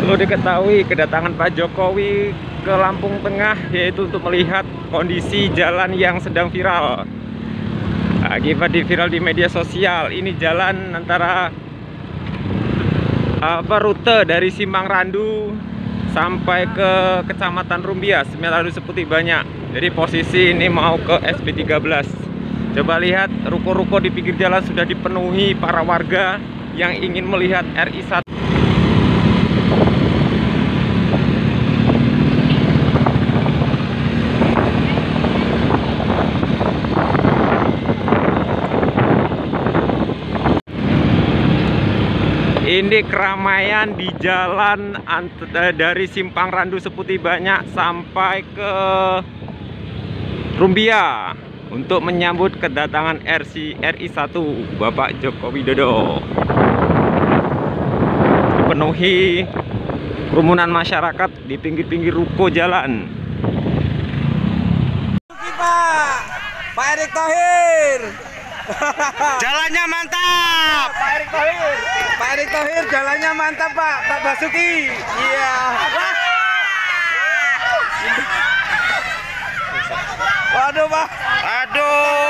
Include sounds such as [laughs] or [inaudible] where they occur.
Perlu diketahui kedatangan Pak Jokowi ke Lampung Tengah yaitu untuk melihat kondisi jalan yang sedang viral. Akibat di viral di media sosial, ini jalan antara apa rute dari Simpang Randu sampai ke Kecamatan Rumbia, Semelandu Seputi banyak. Jadi posisi ini mau ke SP13. Coba lihat ruko-ruko di pinggir jalan sudah dipenuhi para warga yang ingin melihat RI 1 ini keramaian di jalan eh, dari Simpang Randu Seputi Banyak sampai ke Rumbia untuk menyambut kedatangan RC RI 1 Bapak Joko Widodo. Penuhi kerumunan masyarakat di pinggir-pinggir ruko jalan. Pak, Pak Erick Thohir. [laughs] Jalannya mantap. Pak Erick Thohir. Pak Erick Thohir jalannya mantap Pak. Pak Basuki. Iya. Waduh Pak. Aduh.